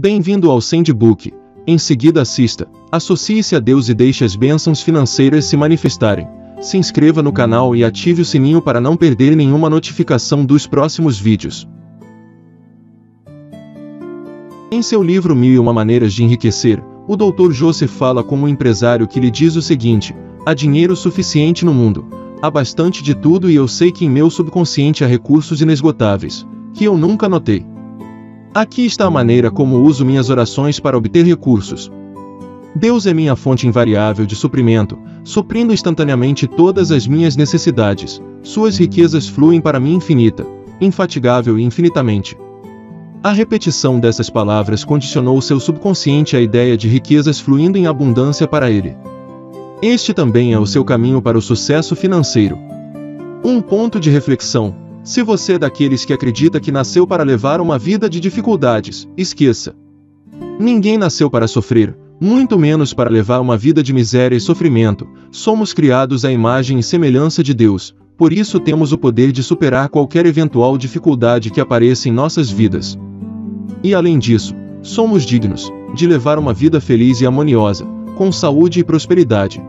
Bem-vindo ao Sandbook. Em seguida assista, associe-se a Deus e deixe as bênçãos financeiras se manifestarem. Se inscreva no canal e ative o sininho para não perder nenhuma notificação dos próximos vídeos. Em seu livro Mil e Uma Maneiras de Enriquecer, o Dr. Joseph fala como um empresário que lhe diz o seguinte: há dinheiro suficiente no mundo, há bastante de tudo e eu sei que em meu subconsciente há recursos inesgotáveis, que eu nunca notei. Aqui está a maneira como uso minhas orações para obter recursos. Deus é minha fonte invariável de suprimento, suprindo instantaneamente todas as minhas necessidades. Suas riquezas fluem para mim infinita, infatigável e infinitamente. A repetição dessas palavras condicionou seu subconsciente à ideia de riquezas fluindo em abundância para ele. Este também é o seu caminho para o sucesso financeiro. Um ponto de reflexão: se você é daqueles que acredita que nasceu para levar uma vida de dificuldades, esqueça. Ninguém nasceu para sofrer, muito menos para levar uma vida de miséria e sofrimento. Somos criados à imagem e semelhança de Deus, por isso temos o poder de superar qualquer eventual dificuldade que apareça em nossas vidas. E além disso, somos dignos de levar uma vida feliz e harmoniosa, com saúde e prosperidade.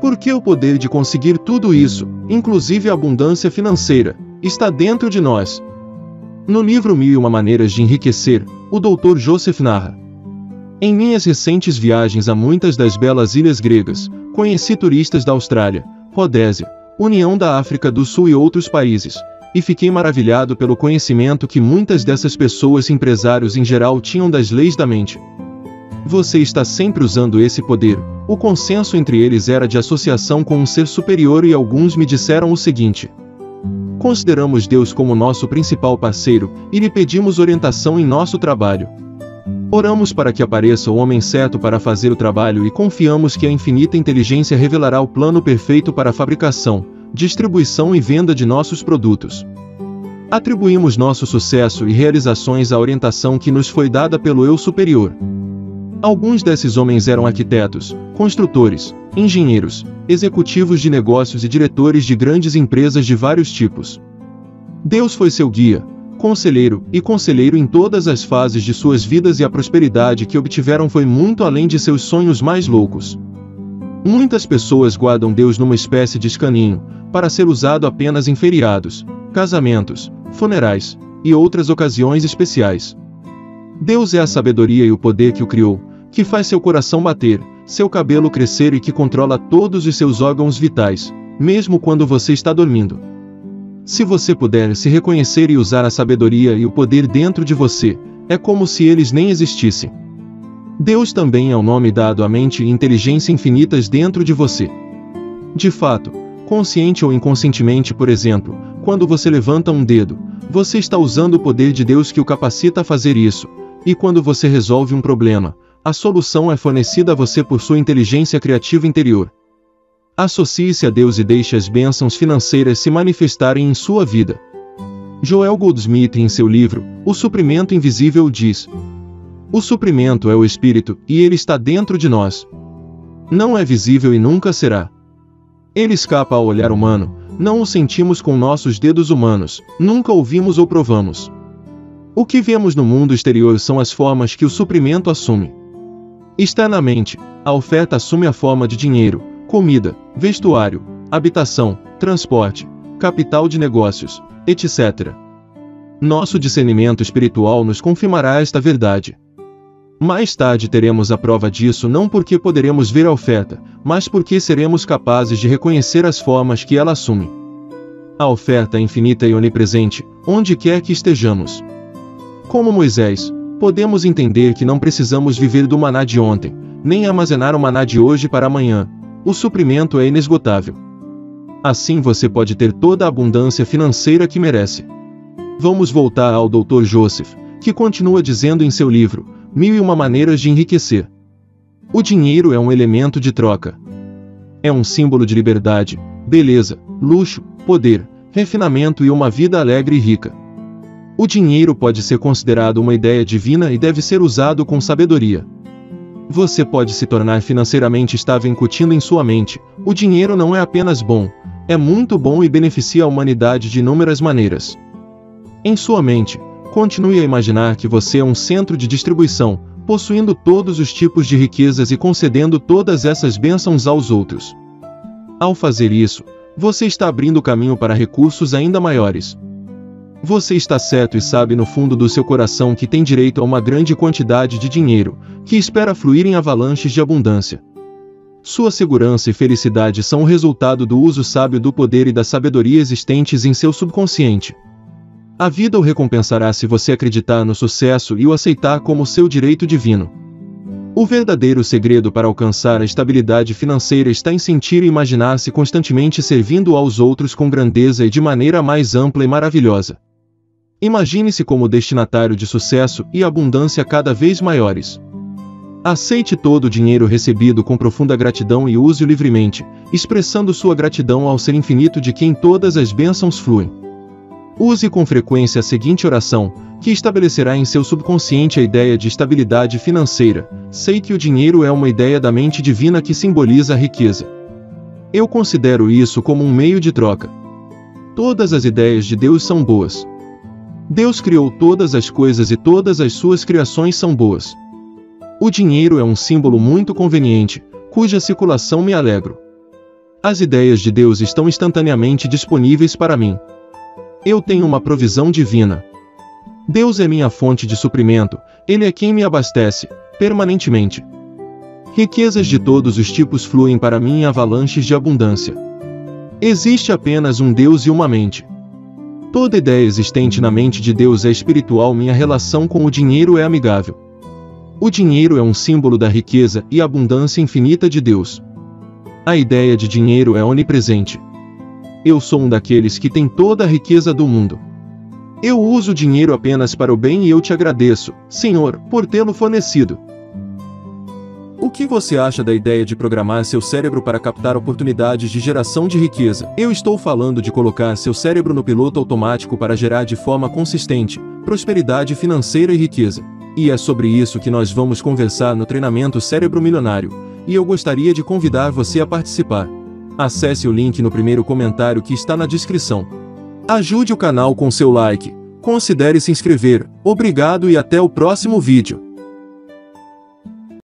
Porque o poder de conseguir tudo isso, inclusive a abundância financeira, está dentro de nós. No livro Mil e Uma Maneiras de Enriquecer, o Dr. Joseph narra. Em minhas recentes viagens a muitas das belas ilhas gregas, conheci turistas da Austrália, Rodésia, União da África do Sul e outros países, e fiquei maravilhado pelo conhecimento que muitas dessas pessoas e empresários em geral tinham das leis da mente. Você está sempre usando esse poder. O consenso entre eles era de associação com um ser superior e alguns me disseram o seguinte: Consideramos Deus como nosso principal parceiro e lhe pedimos orientação em nosso trabalho. Oramos para que apareça o homem certo para fazer o trabalho e confiamos que a infinita inteligência revelará o plano perfeito para a fabricação, distribuição e venda de nossos produtos. Atribuímos nosso sucesso e realizações à orientação que nos foi dada pelo eu superior. Alguns desses homens eram arquitetos, construtores, engenheiros, executivos de negócios e diretores de grandes empresas de vários tipos. Deus foi seu guia, conselheiro e conselheiro em todas as fases de suas vidas e a prosperidade que obtiveram foi muito além de seus sonhos mais loucos. Muitas pessoas guardam Deus numa espécie de escaninho, para ser usado apenas em feriados, casamentos, funerais e outras ocasiões especiais. Deus é a sabedoria e o poder que o criou, que faz seu coração bater, seu cabelo crescer e que controla todos os seus órgãos vitais, mesmo quando você está dormindo. Se você puder se reconhecer e usar a sabedoria e o poder dentro de você, é como se eles nem existissem. Deus também é o nome dado à mente e inteligência infinitas dentro de você. De fato, consciente ou inconscientemente, por exemplo, quando você levanta um dedo, você está usando o poder de Deus que o capacita a fazer isso, e quando você resolve um problema, a solução é fornecida a você por sua inteligência criativa interior. Associe-se a Deus e deixe as bênçãos financeiras se manifestarem em sua vida. Joel Goldsmith, em seu livro O Suprimento Invisível, diz: O suprimento é o Espírito, e ele está dentro de nós. Não é visível e nunca será. Ele escapa ao olhar humano, não o sentimos com nossos dedos humanos, nunca ouvimos ou provamos. O que vemos no mundo exterior são as formas que o suprimento assume. Externamente, a oferta assume a forma de dinheiro, comida, vestuário, habitação, transporte, capital de negócios, etc. Nosso discernimento espiritual nos confirmará esta verdade. Mais tarde teremos a prova disso não porque poderemos ver a oferta, mas porque seremos capazes de reconhecer as formas que ela assume. A oferta é infinita e onipresente, onde quer que estejamos. Como Moisés, podemos entender que não precisamos viver do maná de ontem, nem armazenar o maná de hoje para amanhã. O suprimento é inesgotável. Assim você pode ter toda a abundância financeira que merece. Vamos voltar ao Dr. Joseph, que continua dizendo em seu livro Mil e Uma Maneiras de Enriquecer. O dinheiro é um elemento de troca. É um símbolo de liberdade, beleza, luxo, poder, refinamento e uma vida alegre e rica. O dinheiro pode ser considerado uma ideia divina e deve ser usado com sabedoria. Você pode se tornar financeiramente estável incutindo em sua mente: o dinheiro não é apenas bom, é muito bom e beneficia a humanidade de inúmeras maneiras. Em sua mente, Continue a imaginar que você é um centro de distribuição, possuindo todos os tipos de riquezas e concedendo todas essas bênçãos aos outros. Ao fazer isso, você está abrindo caminho para recursos ainda maiores. Você está certo e sabe no fundo do seu coração que tem direito a uma grande quantidade de dinheiro, que espera fluir em avalanches de abundância. Sua segurança e felicidade são o resultado do uso sábio do poder e da sabedoria existentes em seu subconsciente. A vida o recompensará se você acreditar no sucesso e o aceitar como seu direito divino. O verdadeiro segredo para alcançar a estabilidade financeira está em sentir e imaginar-se constantemente servindo aos outros com grandeza e de maneira mais ampla e maravilhosa. Imagine-se como destinatário de sucesso e abundância cada vez maiores. Aceite todo o dinheiro recebido com profunda gratidão e use-o livremente, expressando sua gratidão ao ser infinito de quem todas as bênçãos fluem. Use com frequência a seguinte oração, que estabelecerá em seu subconsciente a ideia de estabilidade financeira. Sei que o dinheiro é uma ideia da mente divina que simboliza a riqueza. Eu considero isso como um meio de troca. Todas as ideias de Deus são boas. Deus criou todas as coisas e todas as suas criações são boas. O dinheiro é um símbolo muito conveniente, cuja circulação me alegro. As ideias de Deus estão instantaneamente disponíveis para mim. Eu tenho uma provisão divina. Deus é minha fonte de suprimento, Ele é quem me abastece, permanentemente. Riquezas de todos os tipos fluem para mim em avalanches de abundância. Existe apenas um Deus e uma mente. Toda ideia existente na mente de Deus é espiritual, minha relação com o dinheiro é amigável. O dinheiro é um símbolo da riqueza e abundância infinita de Deus. A ideia de dinheiro é onipresente. Eu sou um daqueles que tem toda a riqueza do mundo. Eu uso o dinheiro apenas para o bem e eu te agradeço, Senhor, por tê-lo fornecido. O que você acha da ideia de programar seu cérebro para captar oportunidades de geração de riqueza? Eu estou falando de colocar seu cérebro no piloto automático para gerar de forma consistente prosperidade financeira e riqueza. E é sobre isso que nós vamos conversar no treinamento Cérebro Milionário, e eu gostaria de convidar você a participar. Acesse o link no primeiro comentário que está na descrição. Ajude o canal com seu like, considere se inscrever. Obrigado e até o próximo vídeo.